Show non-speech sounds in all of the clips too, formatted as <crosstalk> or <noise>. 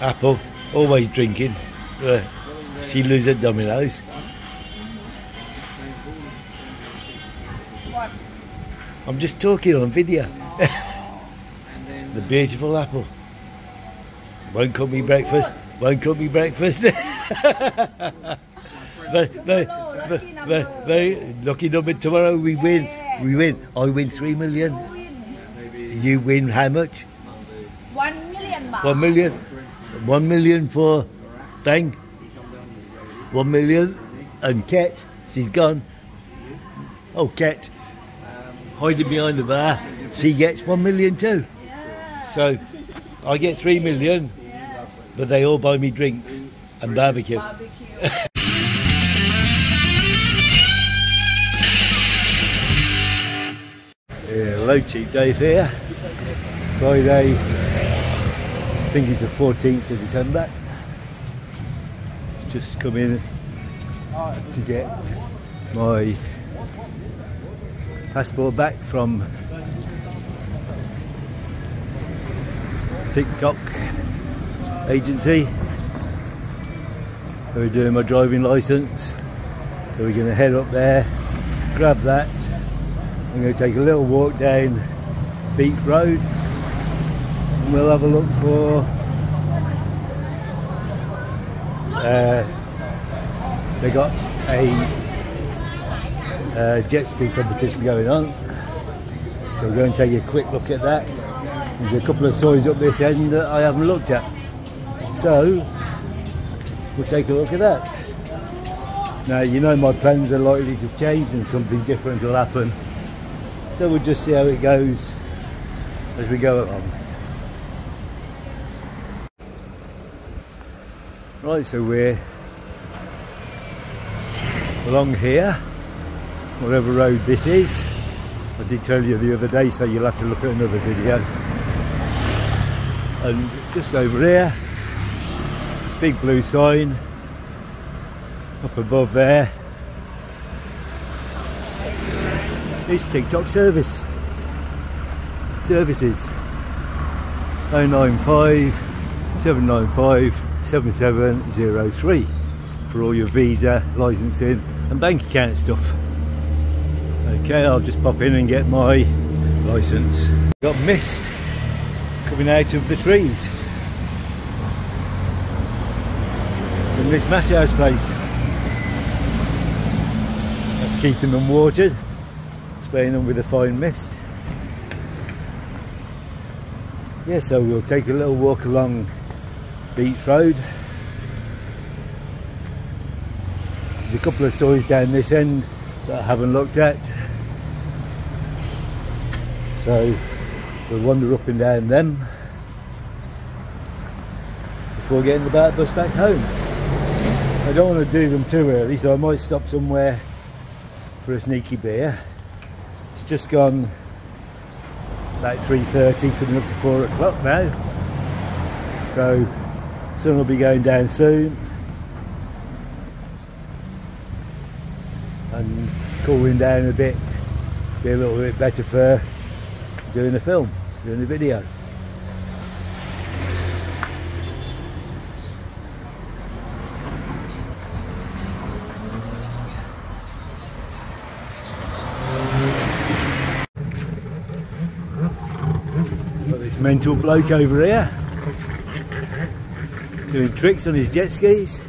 Apple, always drinking. Uh, she lives at Domino's. What? I'm just talking on video. <laughs> the beautiful apple. Won't cook me breakfast. Won't cook me breakfast. very, very, very, very, lucky number tomorrow. We win. We win. I win three million. You win how much? one million. One million. One million for Bang. One million. And Ket, she's gone. Oh, Ket, hiding behind the bar. She gets one million too. So I get three million, but they all buy me drinks and barbecue. Barbecue. <laughs> Yeah, low Cheap Dave here. Friday, think it's the 14th of December. Just come in to get my passport back from TikTok agency. We're doing my driving license. So we're going to head up there, grab that, I'm going to take a little walk down Beach Road we'll have a look for uh, they got a uh, jet ski competition going on. So we're going to take a quick look at that. There's a couple of sois up this end that I haven't looked at. So we'll take a look at that. Now you know my plans are likely to change and something different will happen. So we'll just see how it goes as we go along. Right, so we're along here, whatever road this is. I did tell you the other day, so you'll have to look at another video. And just over here, big blue sign up above there It's TikTok service. Services. 095 795 7703 for all your visa, licensing and bank account stuff. Okay, I'll just pop in and get my license. Got mist coming out of the trees. In this Masseyhouse place. That's keeping them watered spraying them with a fine mist. Yeah, so we'll take a little walk along Beach Road. There's a couple of sois down this end that I haven't looked at. So we'll wander up and down them before getting the back bus back home. I don't want to do them too early, so I might stop somewhere for a sneaky beer It's just gone about 3.30, coming up to 4 o'clock now. So sun will be going down soon. And cooling down a bit, be a little bit better for doing a film, doing a video. Got this mental bloke over here doing tricks on his jet skis.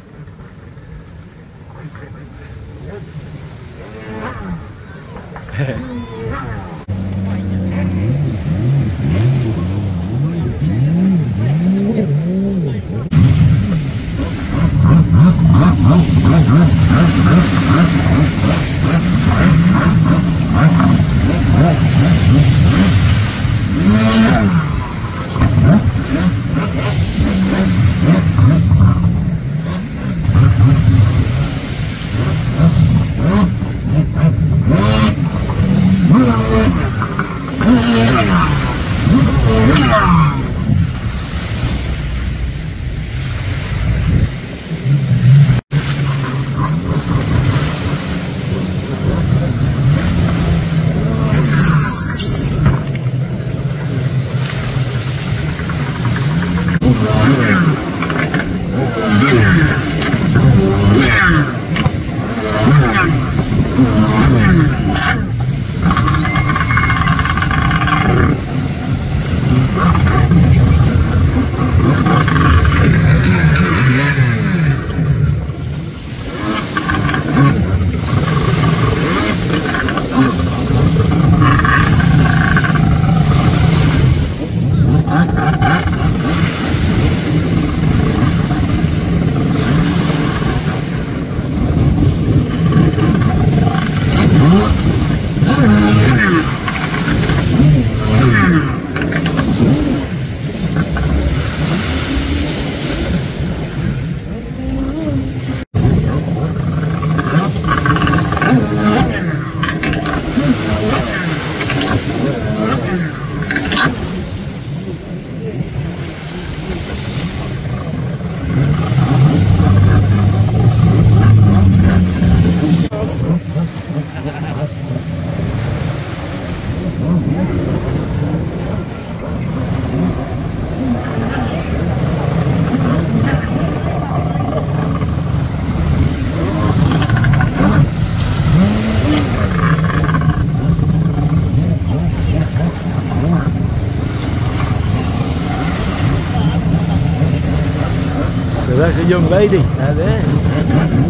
Young lady out there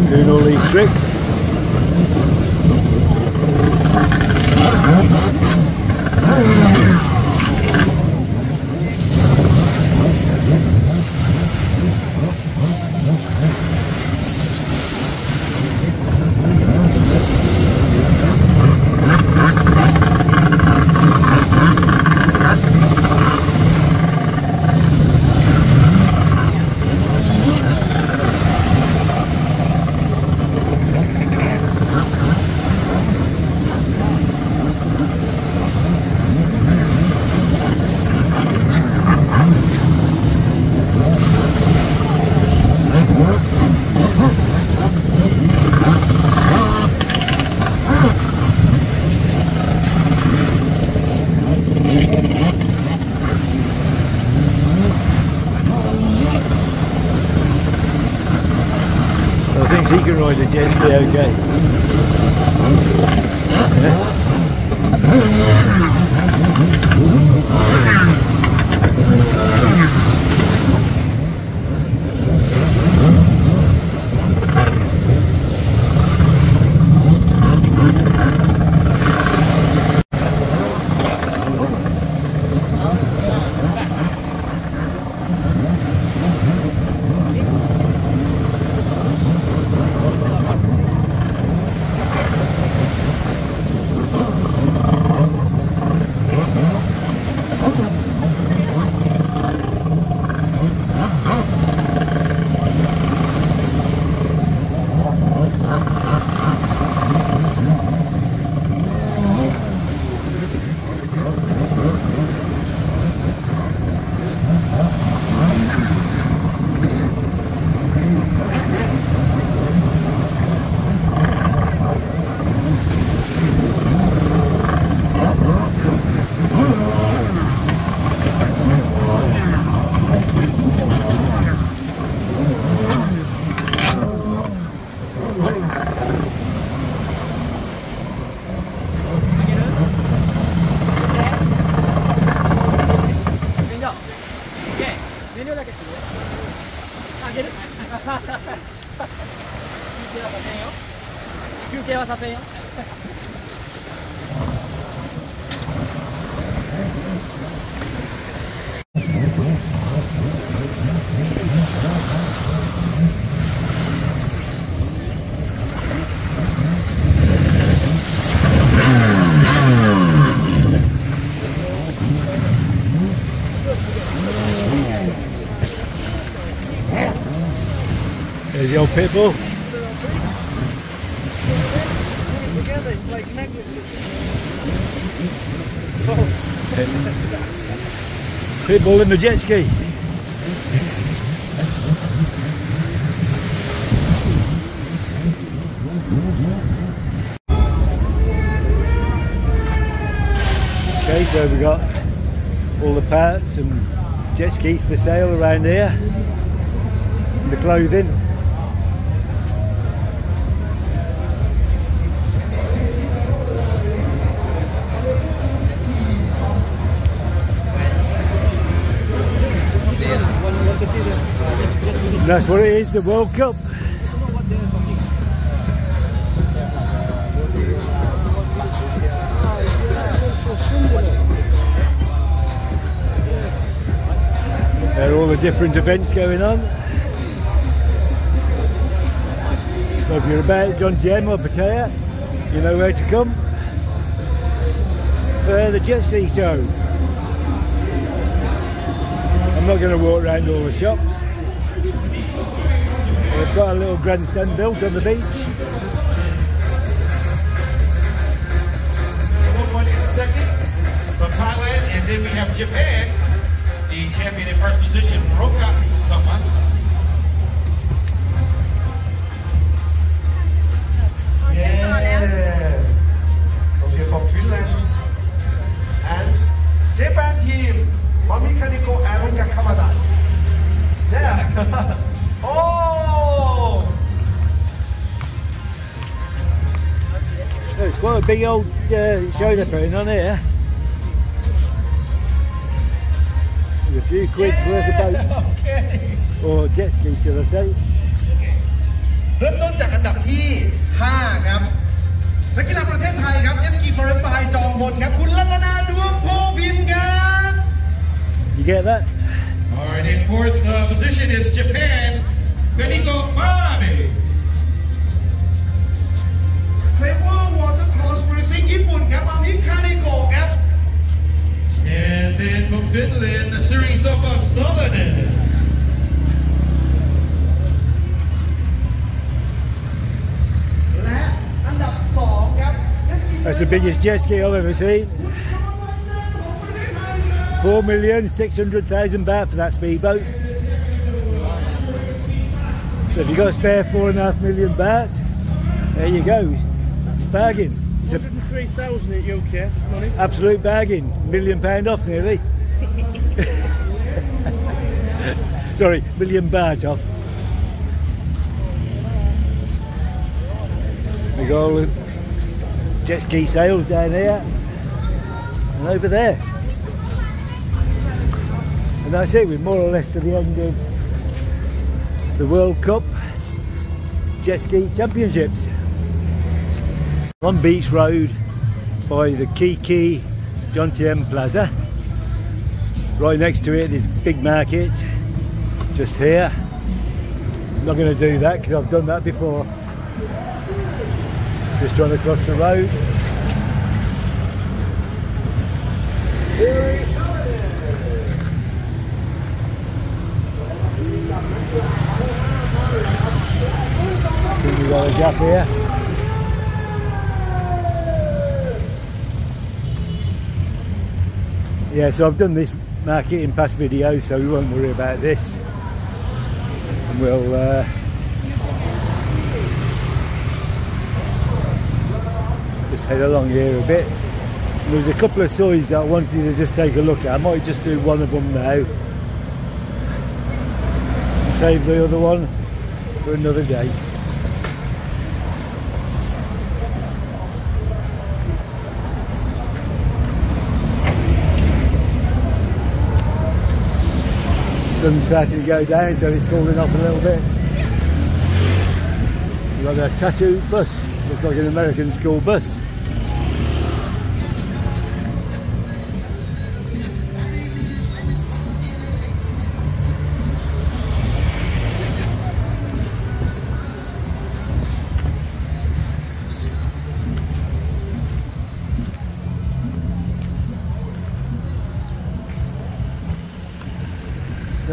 doing all these tricks. So I think he can ride a jet ski okay. There's the old pit bull. Together, it's like negligence. Bull in the jet ski. Okay, so we got all the parts and jet skis for sale around here. and the clothing. That's what it is, the World Cup. There are all the different events going on. So if you're about Jomtien or Pattaya, you know where to come for the Jet Ski Show. I'm not going to walk around all the shops. They've got a little grandstand built on the beach. big old uh, show they're putting on here. There's a few quid's worth of boats, Okay. or jet skis should I say. เริ่มต้นจากอันดับที่ 5 ครับ นักกีฬาประเทศไทยครับ เจสกีฟอร์เรนบายจอมพลครับ คุณลัลลนาดวงโพพินครับ You get that? All right, in fourth uh, position is Japan, Beniko Mabe. ปุ่นครับมามิคาเนโกะครับ And then from Finland, the series of uh, Solonen. และอันดับ 2 ครับ That's the biggest jet ski I've ever seen. Four million six hundred thousand baht for that speedboat. So if you've got a spare four and a half million baht, there you go. It's bargain. It's an 103,000 at UK money. absolute bargain. Million pound off nearly. <laughs> Sorry, million baht off. We got all the jet ski sails down here and over there. And that's it, we're more or less to the end of the World Cup Jet Ski Championships. On Beach Road by the Kiki Jomtien Plaza. Right next to it, it is Big Market, just here. I'm not going to do that because I've done that before. Just trying to cross the road. Think we got a gap here. Yeah, so I've done this market in past videos, so we won't worry about this. And we'll uh, just head along here a bit. There's a couple of sois that I wanted to just take a look at. I might just do one of them now. Save the other one for another day. Sun's starting to go down, so it's cooling off a little bit. We've got a tattoo bus, looks like an American school bus.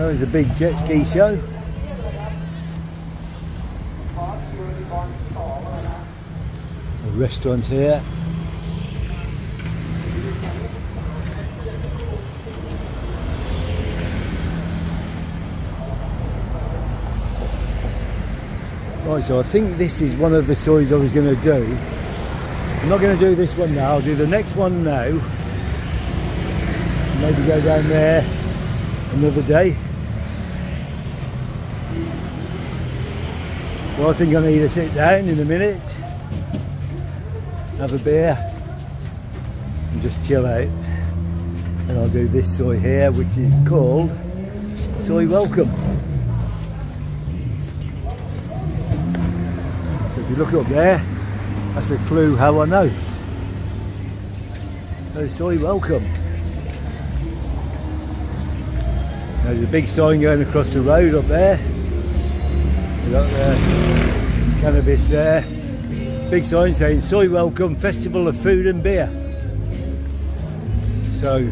There's a big jet ski show. A restaurant here. Right, so I think this is one of the stories I was going to do. I'm not going to do this one now, I'll do the next one now. Maybe go down there another day. Well, I think I need to sit down in a minute, have a beer, and just chill out. And I'll do this soi here, which is called Soi Welcome. So if you look up there, that's a clue how I know. So Soi Welcome. Now there's a big sign going across the road up there. Got the cannabis there. Big sign saying Soi Welcome Festival of Food and Beer. So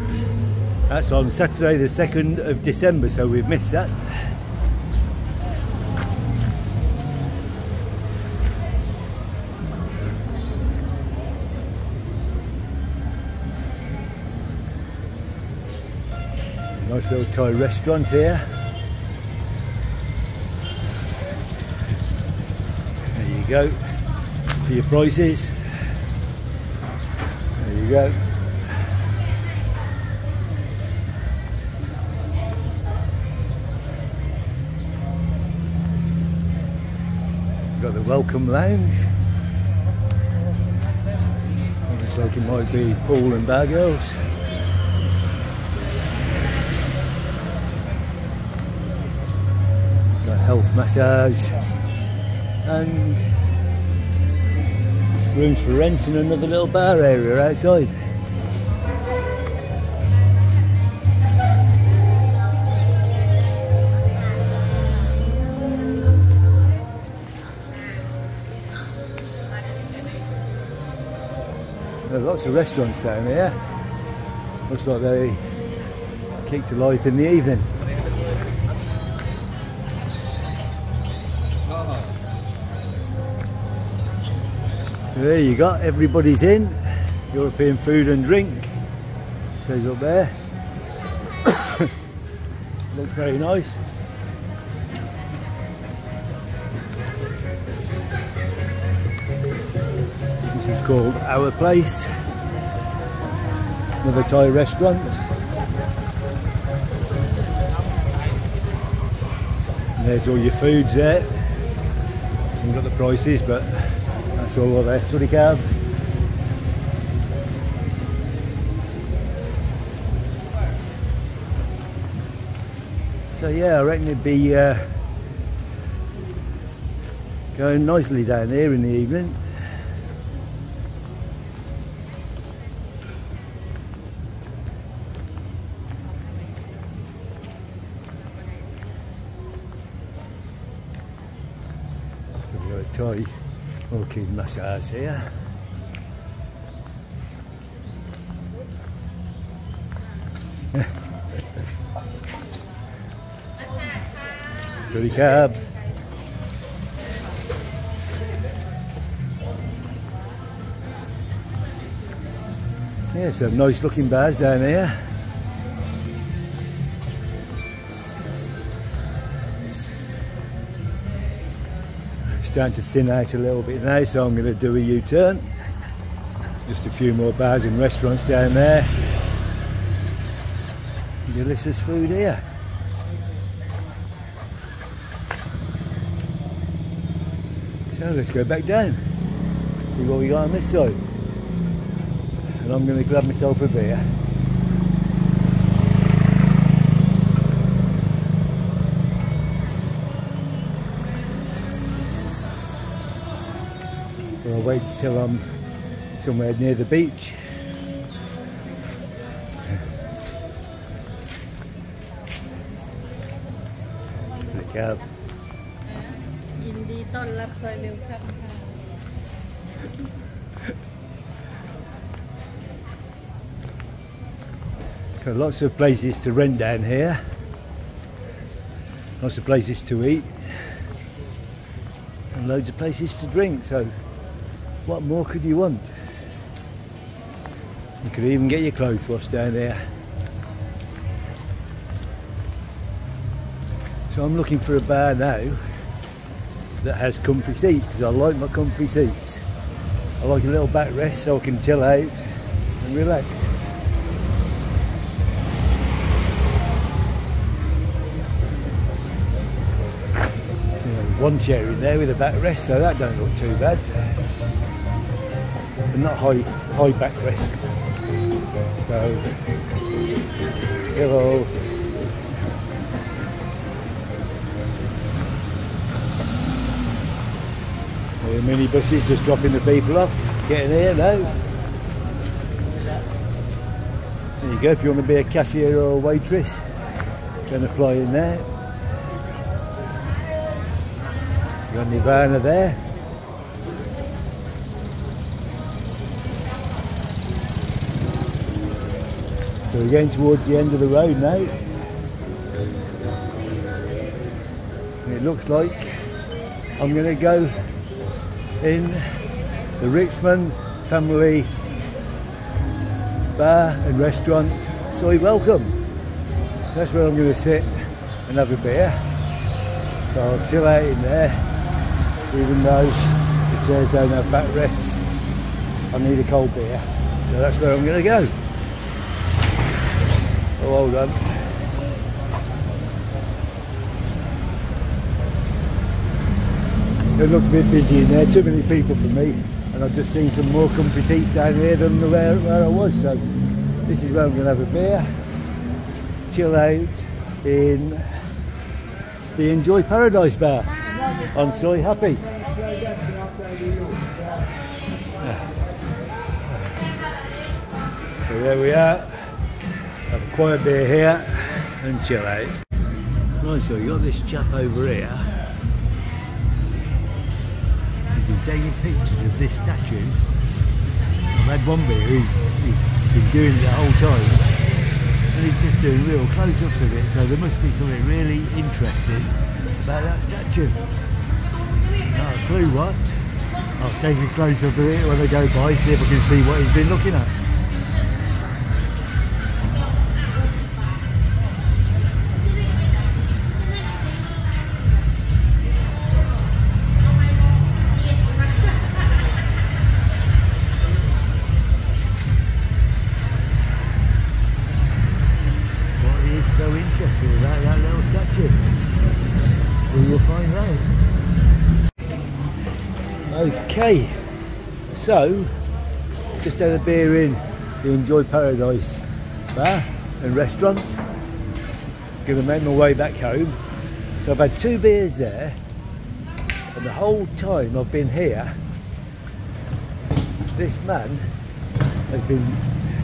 that's on Saturday the 2nd of December, so we've missed that. Nice little Thai restaurant here. Go. For your prices. There you go. Got the welcome lounge. Looks like it might be pool and bar girls. Got health massage and rooms for rent and another little bar area outside. There are lots of restaurants down here. Looks like they kick to life in the evening. There you go, everybody's in. European food and drink. Says up there. <coughs> Looks very nice. This is called Our Place. Another Thai restaurant. There's all your foods there. You've got the prices, but that's all of. Sorry, cab. So yeah, I reckon it'd be uh, going nicely down there in the evening. Walking massage here. <laughs> Sorry, cab. Yeah, some nice looking bars down here. Starting to thin out a little bit now, so I'm going to do a U-turn. Just a few more bars and restaurants down there. Delicious food here. So let's go back down, see what we got on this side. And I'm going to grab myself a beer. wait till I'm somewhere near the beach. Look out. ยินดีต้อนรับซอยเร็วครับค่ะ Got lots of places to rent down here. Lots of places to eat. And loads of places to drink. So what more could you want? You could even get your clothes washed down there. So I'm looking for a bar now that has comfy seats because I like my comfy seats. I like a little backrest so I can chill out and relax. One chair in there with a backrest, so that don't look too bad. But not high high backrest. So hello. The minibuses just dropping the people off, getting here now. There you go, if you want to be a cashier or a waitress, can apply in there. You got Nirvana there. So we're getting towards the end of the road now. It looks like I'm going to go in the Richmond Family Bar and Restaurant Soi Welcome. That's where I'm going to sit and have a beer. So I'll chill out in there, even though the chairs don't have backrests. I need a cold beer. So that's where I'm going to go. Hold on. It looked a bit busy in there, too many people for me. And I've just seen some more comfy seats down here than where, where I was. So this is where I'm going to have a beer, chill out in the Enjoy Paradise Bar on Soi Happy. So there we are. Quiet beer here and chill out. Right, so you got this chap over here. He's been taking pictures of this statue. I've had one beer, he's, he's been doing it the whole time. And he's just doing real close-ups of it, so there must be something really interesting about that statue. Not a clue what. I'll take a close-up of it when I go by, see if I can see what he's been looking at. So just had a beer in the Enjoy Paradise bar and restaurant. To make my way back home. So I've had two beers there, and the whole time I've been here, this man has been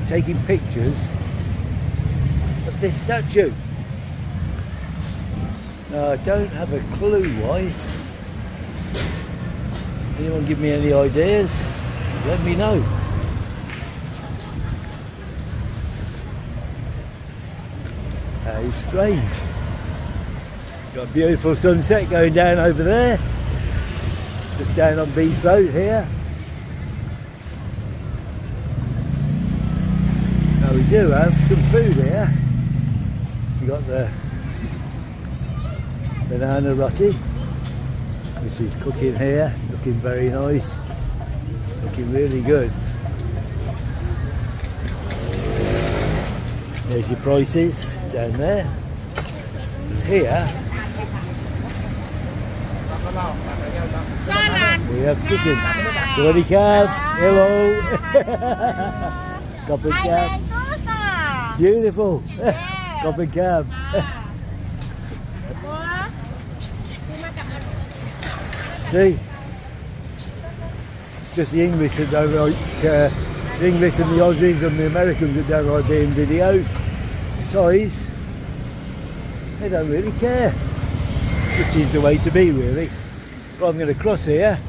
taking pictures of this statue. Now I don't have a clue why. Anyone give me any ideas? Let me know. How strange. Got a beautiful sunset going down over there. Just down on Beach Road here. Now we do have some food here. We got the banana roti, which is cooking here, looking very nice, looking really good. There's your prices down there. Here we have chicken. Sawadi cab. Hello. <laughs> Copper cab. Beautiful. <laughs> Copper cab. <laughs> See? Just the English that don't like, uh, the English and the Aussies and the Americans that don't like being video. Toys, they don't really care. Which is the way to be, really. But I'm going to cross here,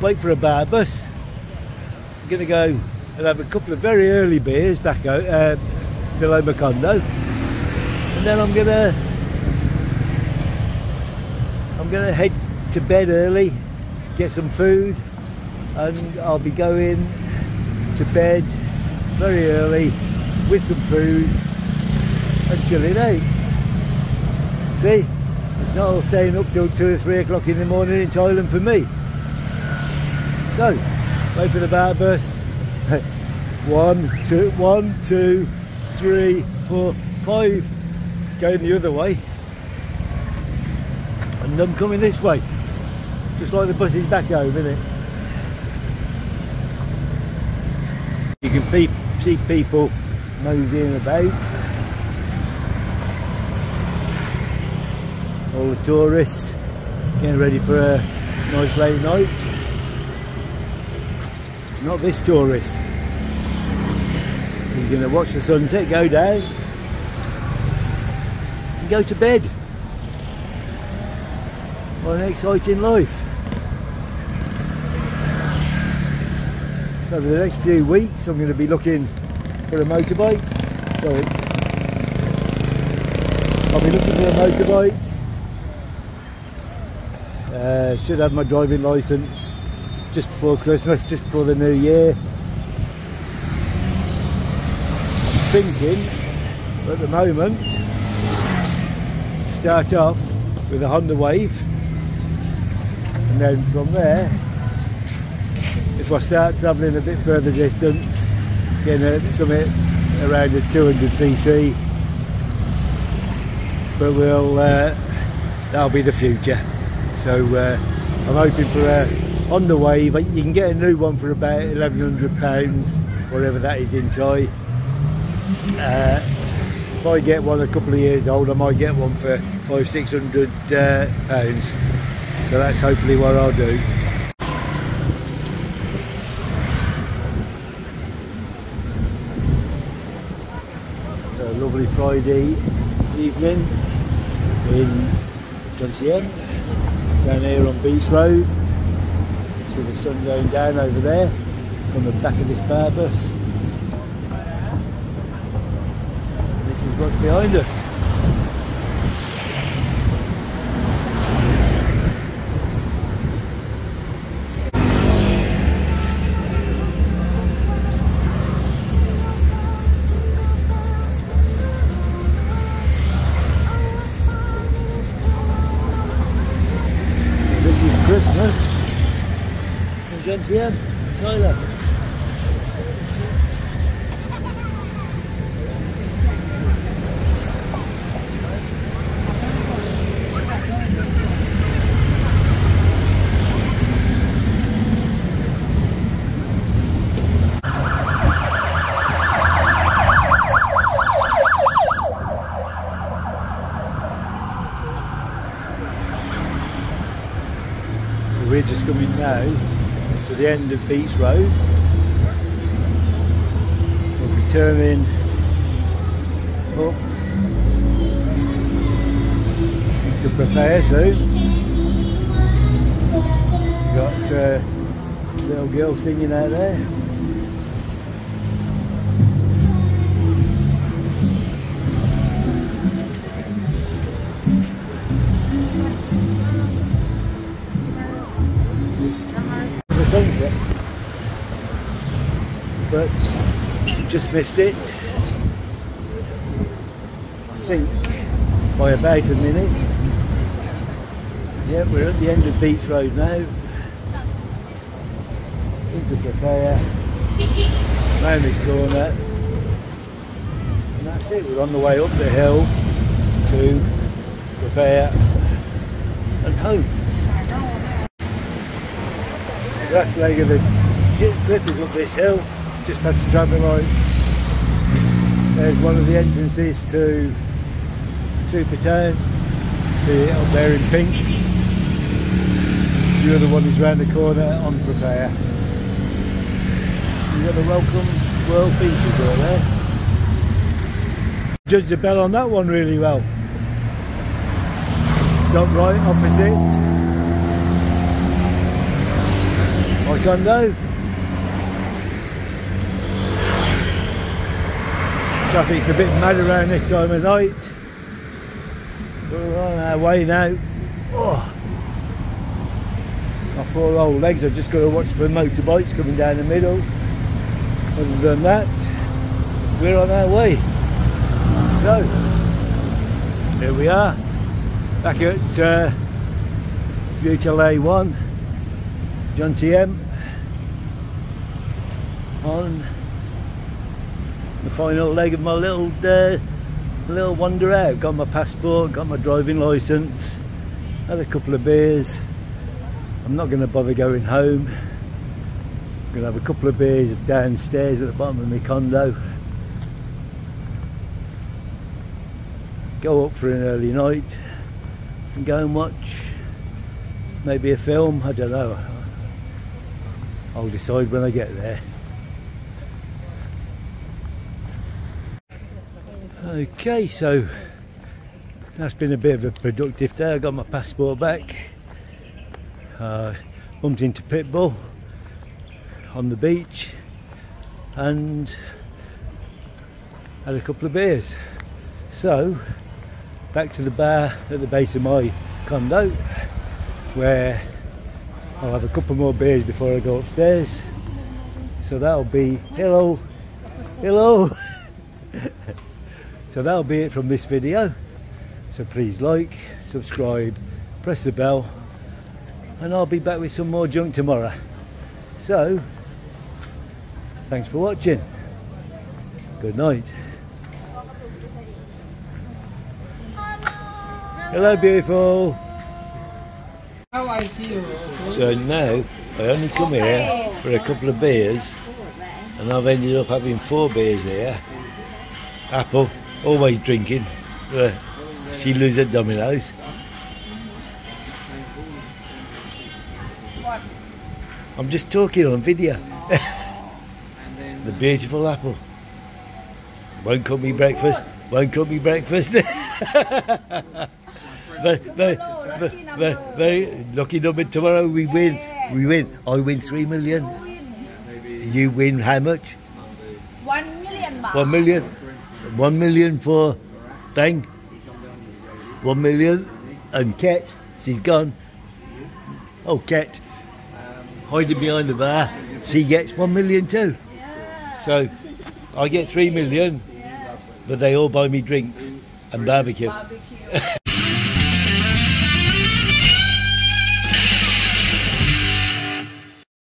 wait for a bar bus. I'm going to go and have a couple of very early beers back out uh, below Macondo. And then I'm going to I'm going to head to bed early, get some food, and I'll be going to bed very early with some food and chilling out. See, it's not all staying up till two or three o'clock in the morning in Thailand for me. So, wait for the bus. <laughs> one, two, one, two, three, four, five. Going the other way. And none coming this way. Just like the buses back home, isn't it? You can pe see people moseying about. All the tourists getting ready for a nice late night. Not this tourist. He's going to watch the sunset go down and go to bed. What an exciting life. For the next few weeks I'm going to be looking for a motorbike. Sorry. I'll be looking for a motorbike. Uh, should have my driving licence just before Christmas, just before the new year. I'm thinking at the moment start off with a Honda Wave and then from there if I start travelling a bit further distance getting a, something around the 200cc but we'll uh, that'll be the future. So uh, I'm hoping for a on the wave you can get a new one for about 1100 pounds whatever that is in Thai. Uh, if I get one a couple of years old I might get one for five six hundred uh, pounds. So that's hopefully what I'll do so a lovely Friday evening in Jomtien down here on Beach Road. See the sun going down over there from the back of this bar bus. This is what's behind us This is Christmas in Jomtien, the end of Beach Road. We'll be turning up to prepare soon. We've got uh, little girl singing out there. The sunset. But just missed it. I think by about a minute. Yeah, we're at the end of Beach Road now. Into prepare. Round this corner. And that's it, we're on the way up the hill to the prepare and home. Last leg of the trip is up this hill, just past the traffic light. There's one of the entrances to Super Town. See it up there in pink. The other one is round the corner on Prepare. You've got the Welcome World Beaches over there. Judged the bell on that one really well. Stop right opposite. Taekwondo. Traffic's a bit mad around this time of night. We're on our way now. Oh. My poor old legs, I've just got to watch for motorbikes coming down the middle. Other than that, we're on our way. So, here we are, back at uh, Butte 1. Jomtien on the final leg of my little uh, little wander out. Got my passport, got my driving licence, had a couple of beers. I'm not going to bother going home. I'm going to have a couple of beers downstairs at the bottom of my condo. Go up for an early night and go and watch maybe a film. I don't know. I'll decide when I get there. Okay, so that's been a bit of a productive day. I got my passport back. Uh, bumped into Pitbull on the beach and had a couple of beers. So, back to the bar at the base of my condo where I'll have a couple more beers before I go upstairs. So that'll be hello, hello. <laughs> so that'll be it from this video. So please like, subscribe, press the bell, and I'll be back with some more junk tomorrow. So, thanks for watching. Good night. Hello, beautiful. How I see you? So now I only come here for a couple of beers, and I've ended up having four beers here. Apple, always drinking. Uh, she lives at Domino's. I'm just talking on video. <laughs> the beautiful apple. Won't cook me breakfast. Won't cook me breakfast. <laughs> very, very, very, very, lucky number tomorrow. We win. We win. I win three million. You win how much? One million. One million. One million for Bang. One million. And Ket, she's gone. Oh, Ket, hiding behind the bar. She gets one million too. So I get three million, but they all buy me drinks and barbecue. Barbecue.